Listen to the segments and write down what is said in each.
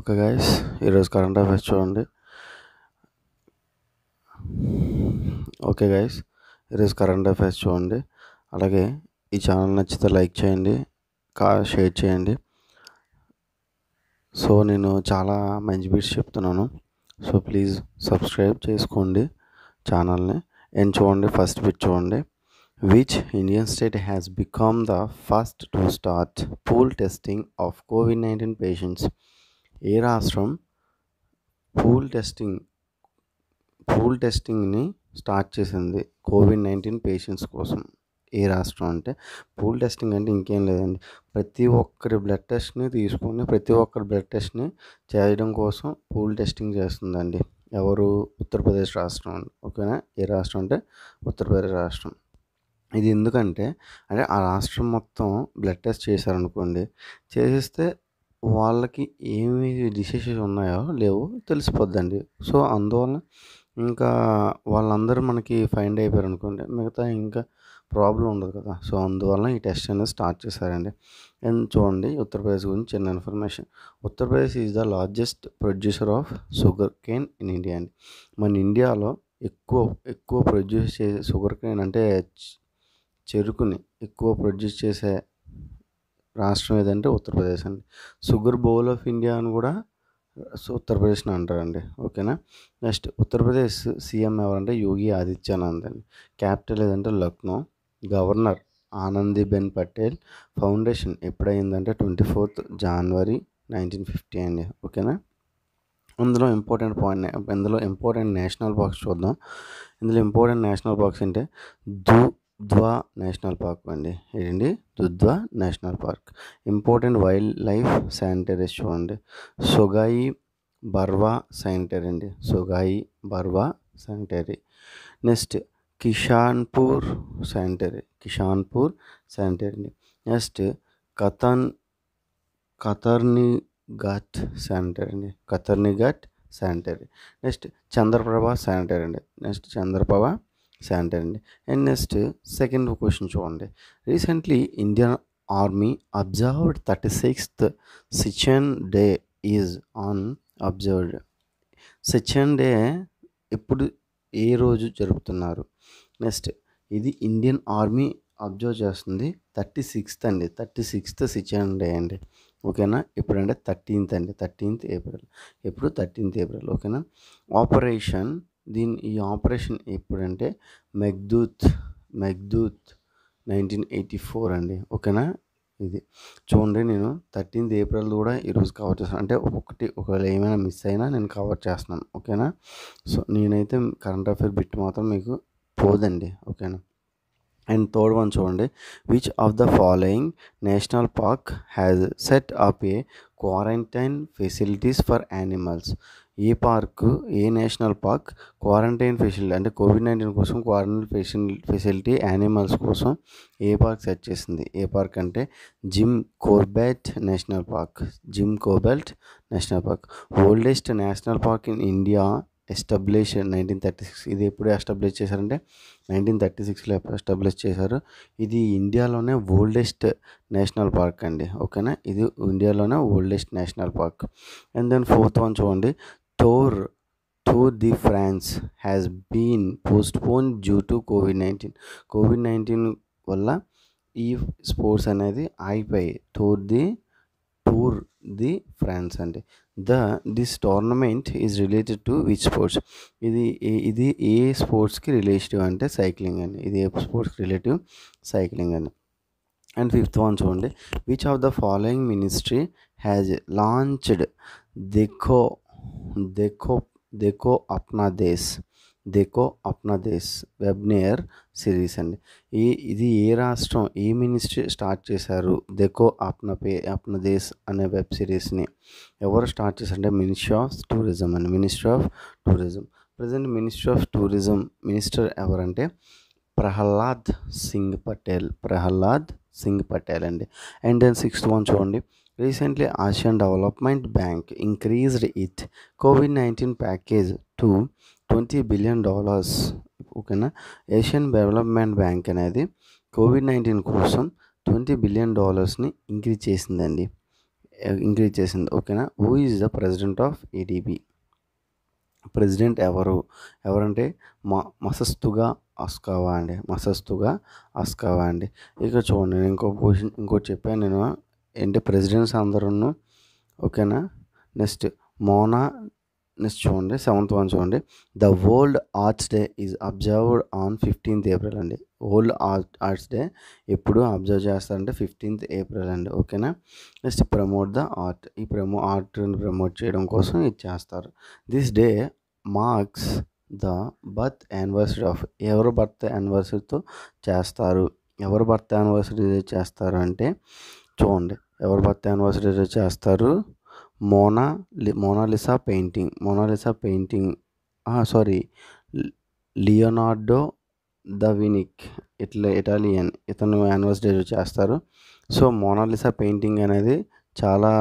Okay guys ఈరోజు current affairs చూడండి. Okay guys ఈరోజు కరెంట్ అఫైర్స్ చూడండి. అలాగే ఈ ఛానల్ నచ్చితే లైక్ చేయండి కా షేర్ చేయండి. సో నేను చాలా మంచి బిట్స్ చెప్తున్నాను. సో ప్లీజ్ సబ్స్క్రైబ్ చేసుకోండి ఛానల్ని అండ్ చూడండి ఫస్ట్ బిట్ చూడండి. Which Indian state has become the first to start pool testing of COVID nineteen patients ఏ రాష్ట్రం పూల్ టెస్టింగ్ పూల్ టెస్టింగ్ని స్టార్ట్ చేసింది కోవిడ్ నైన్టీన్ పేషెంట్స్ కోసం? ఏ రాష్ట్రం అంటే పూల్ టెస్టింగ్ అంటే ఇంకేం లేదండి. ప్రతి ఒక్కరి బ్లడ్ టెస్ట్ని తీసుకొని ప్రతి ఒక్కరి బ్లడ్ టెస్ట్ని చేయడం కోసం పూల్ టెస్టింగ్ చేస్తుందండి. ఎవరు? ఉత్తరప్రదేశ్ రాష్ట్రం ఓకేనా? ఏ రాష్ట్రం అంటే ఉత్తరప్రదేశ్ రాష్ట్రం. ఇది ఎందుకంటే అంటే ఆ రాష్ట్రం మొత్తం బ్లడ్ టెస్ట్ చేశారనుకోండి చేసేస్తే వాళ్ళకి ఏమి డిసీజెస్ ఉన్నాయో లేవో తెలిసిపోద్దండి. సో అందువల్ల ఇంకా వాళ్ళందరూ మనకి ఫైండ్ అయిపోయారు అనుకోండి మిగతా ఇంకా ప్రాబ్లం ఉండదు కదా. సో అందువల్ల ఈ టెస్ట్ అనేది స్టార్ట్ చేశారండి. అండ్ చూడండి ఉత్తరప్రదేశ్ గురించి చిన్న information. Uttar Pradesh is the largest producer of sugar cane in India అండి. మన ఇండియాలో ఎక్కువ ఎక్కువ ప్రొడ్యూస్ చేసే షుగర్ కేన్ అంటే చెరుకుని ఎక్కువ ప్రొడ్యూస్ చేసే రాష్ట్రం ఏదంటే ఉత్తరప్రదేశ్ అండి. షుగర్ బౌల్ ఆఫ్ ఇండియా అని కూడా ఉత్తరప్రదేశ్ని అంటారండి. ఓకేనా? నెక్స్ట్ ఉత్తరప్రదేశ్ సీఎం ఎవరంటే యోగి ఆదిత్యనాథ్ అండి. క్యాపిటల్ ఏదంటే లక్నో. గవర్నర్ ఆనందీబెన్ పటేల్. ఫౌండేషన్ ఎప్పుడైందంటే ట్వంటీ ఫోర్త్ జనవరి నైన్టీన్ ఫిఫ్టీ అండి. ఓకేనా? అందులో ఇంపార్టెంట్ పాయింట్ ఇందులో ఇంపార్టెంట్ నేషనల్ పార్క్స్ చూద్దాం. ఇందులో ఇంపార్టెంట్ నేషనల్ పార్క్స్ అంటే దు దుద్వా నేషనల్ పార్క్ అండి. ఏంటి Dudhwa national park. Important wildlife sanctuaries చూడండి సొగాయి బర్వా శానిటరీ అండి. Sohagi Barwa sanctuary. Next Kishanpur sanctuary. Kishanpur sanctuary అండి. నెక్స్ట్ కథన్ కతర్ని ఘాట్ శానిటరీ అండి. Katarni Ghat sanctuary. Next Chandraprabha sanctuary అండి. నెక్స్ట్ చంద్రప్రభ శానిటరీ అండి. అండ్ నెక్స్ట్ సెకండ్ క్వశ్చన్ చూడండి. Recently Indian Army observed thirty sixth Siachen day is on observed. Siachen day ఎప్పుడు ఏ రోజు జరుపుతున్నారు? నెక్స్ట్ ఇది ఇండియన్ ఆర్మీ అబ్జర్వ్ చేస్తుంది థర్టీ సిక్స్త్ అండి. థర్టీ సిక్స్త్ సిచెన్ డే అండి. ఓకేనా? ఎప్పుడంటే థర్టీన్త్ అండి. Thirteenth April. ఎప్పుడు? Thirteenth April. ఓకేనా? ఆపరేషన్ దీని ఈ ఆపరేషన్ ఎప్పుడంటే Meghdoot Meghdoot nineteen eighty four అండి. ఓకేనా? ఇది చూడండి నేను థర్టీన్త్ ఏప్రిల్ కూడా ఈరోజు కవర్ చేస్తాను అంటే ఒకటి ఒకవేళ ఏమైనా మిస్ అయినా నేను కవర్ చేస్తున్నాను. ఓకేనా? సో నేనైతే కరెంట్ అఫైర్ బిట్ మాత్రం మీకు పోదండి. ఓకేనా? అండ్ థర్డ్ వన్ చూడండి. Which of the following national park has set up a quarantine facilities for animals A park ఏ నేషనల్ పార్క్ క్వారంటైన్ ఫెసిలిటీ అంటే కోవిడ్ నైన్టీన్ కోసం క్వారంటైన్ ఫెసిలి ఫెసిలిటీ యానిమల్స్ కోసం ఏ పార్క్ సెట్ చేసింది? ఏ park అంటే Jim Corbett national park. Jim Corbett national park. Oldest national park in India establish nineteen thirty six. ఇది ఎప్పుడు ఎస్టాబ్లిష్ చేశారంటే నైన్టీన్ థర్టీ సిక్స్లో ఎస్టాబ్లిష్ చేశారు? ఇది ఇండియాలోనే ఓల్డెస్ట్ నేషనల్ పార్క్ అండి. ఓకేనా? ఇది ఇండియాలోనే oldest national park. And then fourth one చూడండి. Tour tour de France has been postpone due to covid nineteen covid nineteen వల్ల ఈ స్పోర్ట్స్ అనేది ఆగిపోయి tour de tour de France అండి. The this tournament is related to which sports ఇది ఇది ఏ స్పోర్ట్స్కి రిలేటివ్ అంటే సైక్లింగ్ అండి. ఇది ఏ స్పోర్ట్స్కి రిలేటివ్ సైక్లింగ్ అండి. అండ్ ఫిఫ్త్ వన్ చూడండి. Which of the following ministry has launched Dekho Dekho Dekho Apna Desh Dekho Apna Desh webinar series అండి ఈ ఇది ఏ రాష్ట్రం ఏ మినిస్ట్రీ స్టార్ట్ చేశారు దెకో అప్నా పే అప్నా దేశ్ అనే వెబ్ సిరీస్ని ఎవరు స్టార్ట్ చేశారంటే మినిస్ట్రీ ఆఫ్ టూరిజం అండి ministry of tourism present ministry of tourism minister ఎవరంటే ప్రహ్లాద్ సింగ్ పటేల్ ప్రహ్లాద్ సింగ్ పటేల్ అండి అండ్ దెన్ సిక్స్త్ వన్ చూడండి। Recently Asian development bank increased it COVID nineteen package to twenty billion dollars ఓకేనా Asian development bank అనేది Covid nineteen కోసం twenty billion డాలర్స్ని increase చేసిందండి. Increase చేసింది. ఓకేనా who is the president of ADB president ఎవరు? ఎవరంటే మ మసస్తుగా అస్కావా అండి. మసస్తుగా అస్కావా అండి. ఇక చూడండి నేను ఇంకో క్వశ్చన్ ఇంకోటి చెప్పాను నేను. ఏంటి ప్రెసిడెంట్స్ అందరూ ఓకేనా? నెక్స్ట్ మోనా నెక్స్ట్ చూడండి సెవెంత్ వన్ చూడండి. The world arts day is observed on fifteenth April అండి. వరల్డ్ ఆర్ట్ ఆర్ట్స్ డే ఎప్పుడు అబ్జర్వ్ చేస్తారంటే ఫిఫ్టీన్త్ ఏప్రిల్ అండి. ఓకేనా? Next promote the art. ఈ ప్రమో ఆర్ట్ని ప్రమోట్ చేయడం కోసం ఇది చేస్తారు. This day marks the birth anniversary of ఎవరు బర్త్ యానివర్సరీతో చేస్తారు? ఎవరు బర్త్ యానివర్సరీ చేస్తారు అంటే చూడండి. ఎవరి బర్త్ యానివర్సరీ చేస్తారు? Mona Mona Lisa painting Mona Lisa painting. Sorry. Leonardo da Vinci ఇట్లా ఇటాలియన్ ఇతను యానివర్సరీ చేస్తారు. సో మోనాలిసా పెయింటింగ్ అనేది చాలా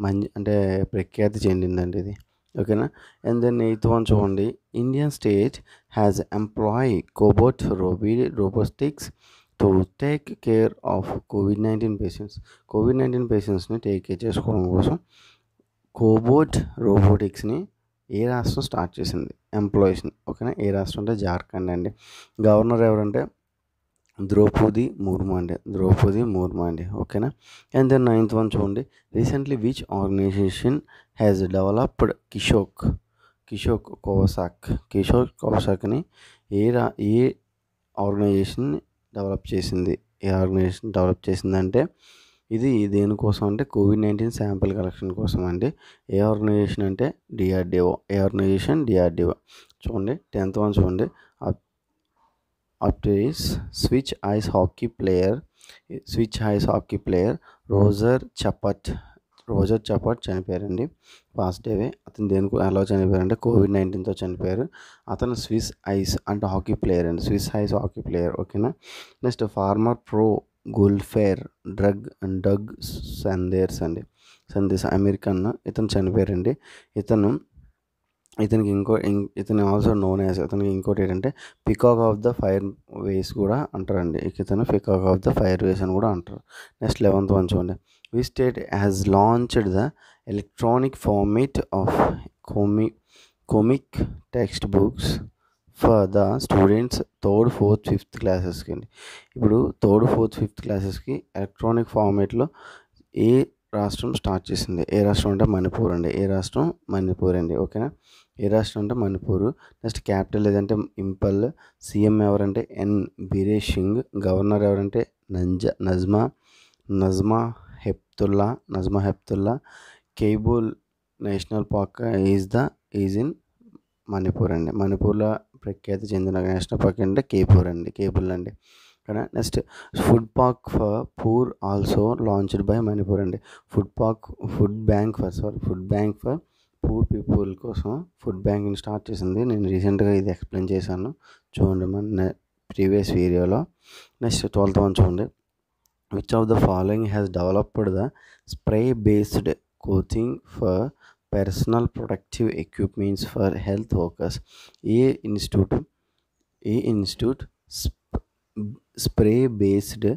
మంచి అంటే ప్రఖ్యాతి చెందిందండి ఇది. ఓకేనా? అండ్ దెన్ ఎయిత్ వన్ చూడండి. Indian state has employ cobot robi robotics to take care of Covid nineteen patients. Covid nineteen పేషెంట్స్ని take care చేసుకోవడం కోసం కోబోట్ రోబోటిక్స్ని ఏ రాష్ట్రం స్టార్ట్ చేసింది? ఎంప్లాయీస్ని. ఓకేనా? ఏ రాష్ట్రం అంటే జార్ఖండ్ అండి. గవర్నర్ ఎవరంటే? ద్రౌపది ముర్ము అండి. ద్రౌపది ముర్ము అండి. ఓకేనా? అండ్ దెన్ నైన్త్ వన్ చూడండి. Recently which organisation has developed కిషోక్? కిషోక్ కోవసాక్. కిషోక్ కోవసాక్ని ఏ రా ఏ ఆర్గనైజేషన్ డెవలప్ చేసింది? ఏ ఆర్గనైజేషన్ డెవలప్ చేసిందంటే ఇది దేనికోసం అంటే కోవిడ్ నైన్టీన్ శాంపిల్ కలెక్షన్ కోసం అండి. ఏ ఆర్గనైజేషన్ అంటే డిఆర్డిఓ ఏ ఆర్గనైజేషన్? డిఆర్డిఓ చూడండి టెన్త్ వన్ చూడండి. అప్టరీస్ Swiss ice hockey player Swiss ice hockey player Roger Chappot Roger Chappot చనిపోయారండి. Fast డేవే అతను దేనికి ఎలా చనిపోయారంటే కోవిడ్ నైన్టీన్తో చనిపోయారు. అతను స్విస్ ఐస్ అంటే హాకీ ప్లేయర్ అండి. Swiss ice hockey player. ఓకేనా? Next former pro golfer Doug Doug Sanders అండి. Sanders American. ఇతను చనిపోయారండి. ఇతను ఇతనికి ఇంకో ఇతను ఆల్సో నోన్ యాజ్ ఇతనికి ఇంకోటి ఏంటంటే peacock of the fairways కూడా అంటారండి. ఇతను peacock of the fairways అని కూడా అంటారు. నెక్స్ట్ లెవెన్త్ వన్ చూడండి. వి state has launched the electronic format of comic, comic textbooks for the students third fourth fifth క్లాసెస్కి అండి ఇప్పుడు థర్డ్ ఫోర్త్ ఫిఫ్త్ క్లాసెస్కి ఎలక్ట్రానిక్ ఫార్మేట్లో ఏ రాష్ట్రం స్టార్ట్ చేసింది? ఏ రాష్ట్రం అంటే మణిపూర్ అండి. ఏ రాష్ట్రం? మణిపూర్ అండి. ఓకేనా? ఏ రాష్ట్రం అంటే మణిపూర్. నెక్స్ట్ క్యాపిటల్ ఏదంటే ఇంపల్. సీఎం ఎవరంటే ఎన్. బీరేష్ సింగ్. గవర్నర్ ఎవరంటే Nanja Najma Najma Heptulla Najma Heptulla Keibul national park is the is in Manipur అండి. మణిపూర్లో ప్రఖ్యాతి చెందిన నేషనల్ పార్క్ అంటే కేపూర్ అండి కేబుల్ అండి. కదా next food park for poor also launched by Manipur అండి. Food park food bank for sorry food bank for poor people కోసం ఫుడ్ బ్యాంక్ని స్టార్ట్ చేసింది. నేను రీసెంట్గా ఇది ఎక్స్ప్లెయిన్ చేశాను. చూడండి మన ప్రీవియస్ వీడియోలో. నెక్స్ట్ ట్వెల్త్ వన్ చూడండి. Which of the following has developed the spray based coating for personal protective equipments for health workers A institute A institute spray based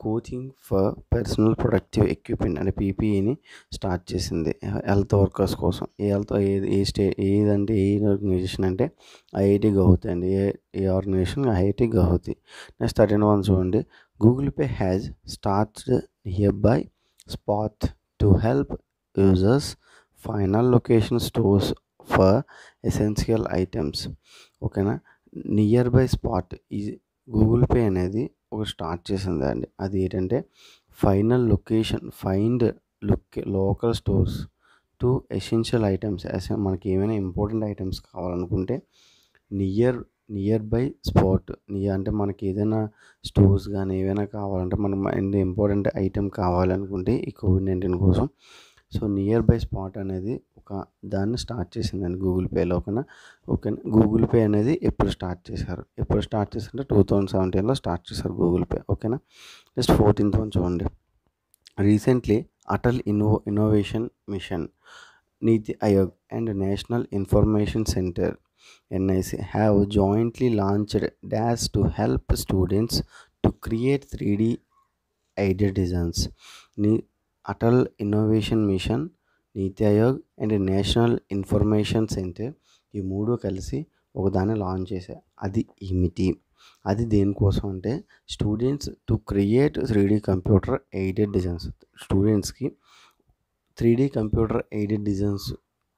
coating for personal productive equipment అంటే పీపీఈని start చేసింది health workers కోసం. ఏ health ఏ ఏ స్టే ఏదంటే ఏ ఆర్గనైజేషన్ అంటే ఐఐటి గౌహతి అండి. ఏ ఏ organisation IIT Guwahati next thirteen one చూడండి. Google Pay has start near by spot to help users final location stores for essential items ఓకేనా నియర్ బై స్పాట్ ఈ గూగుల్ పే అనేది ఒక స్టార్ట్ చేసింది అండి. అది ఏంటంటే final location find లొకే local stores to essential items మనకి ఏమైనా ఇంపార్టెంట్ ఐటమ్స్ కావాలనుకుంటే నియర్ నియర్ బై స్పాట్. అంటే మనకి ఏదైనా స్టోర్స్ కానీ ఏవైనా కావాలంటే మనం అండ్ ఇంపార్టెంట్ ఐటెం కావాలనుకుంటే ఈ కోవిడ్ నైన్టీన్ కోసం. సో నియర్ బై స్పాట్ అనేది ఒక దాన్ని స్టార్ట్ చేసిందండి గూగుల్ పేలో ఓకేనా? ఓకేనా? గూగుల్ పే అనేది ఎప్పుడు స్టార్ట్ చేశారు? ఎప్పుడు స్టార్ట్ చేశారంటే టూ థౌజండ్ సెవెంటీన్లో స్టార్ట్ చేశారు గూగుల్ పే ఓకేనా? జస్ట్ ఫోర్టీన్త్ వన్ చూడండి. Recently Atal ఇన్నో innovation mission Niti Aayog and national information centre NIC have jointly launched dash to help students to create three D idea designs నీ Atal innovation mission Niti Aayog and national information centre ఈ మూడు కలిసి ఒకదాన్ని launch చేశాయి. అది ఏమిటి అది దేనికోసం అంటే students to create three D computer aided designs స్టూడెంట్స్కి three D computer aided designs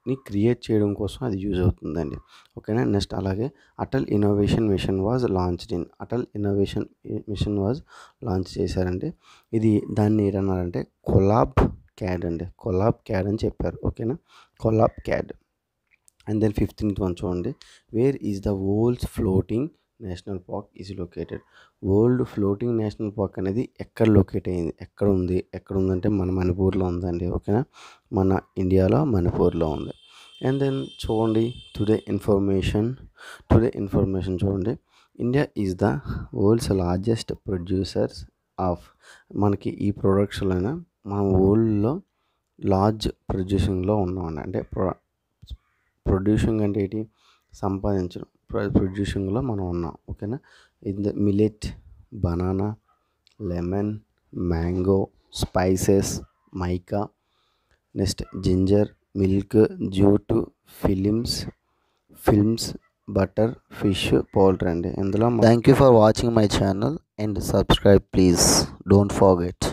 ని క్రియేట్ చేయడం కోసం అది యూజ్ అవుతుందండి. ఓకేనా? నెక్స్ట్ అలాగే Atal innovation mission was launched in Atal innovation mission was launch చేశారండి. ఇది దాన్ని ఏంటన్నారంటే కొలాబ్ క్యాడ్ అండి. కొలాబ్ క్యాడ్ అని చెప్పారు. ఓకేనా? Collab CAD. And then fifteenth one చూడండి where is the world's floating national park is located. World floating national park అనేది ఎక్కడ లొకేట్ అయింది? ఎక్కడ ఉంది? ఎక్కడ ఉందంటే మన మణిపూర్లో ఉందండి. ఓకేనా? మన ఇండియాలో మణిపూర్లో ఉంది. అండ్ దెన్ చూడండి టుడే ఇన్ఫర్మేషన్ టుడే ఇన్ఫర్మేషన్ చూడండి. India is the world's largest producers of మనకి ఈ ప్రొడక్ట్స్లోనే మన వరల్డ్లో లార్జ్ ప్రొడ్యూసింగ్లో ఉన్నామండి. అంటే ప్రొ ప్రొడ్యూసింగ్ అంటే ఏంటి? సంపాదించడం. ప్రొడ్యూసింగ్లో మనం ఉన్నాం ఓకేనా? ఇది the millet banana lemon mango spices mica next ginger milk jute films films butter fish poultry అండి. ఇందులో thank you for watching my channel and subscribe please. Don't forget.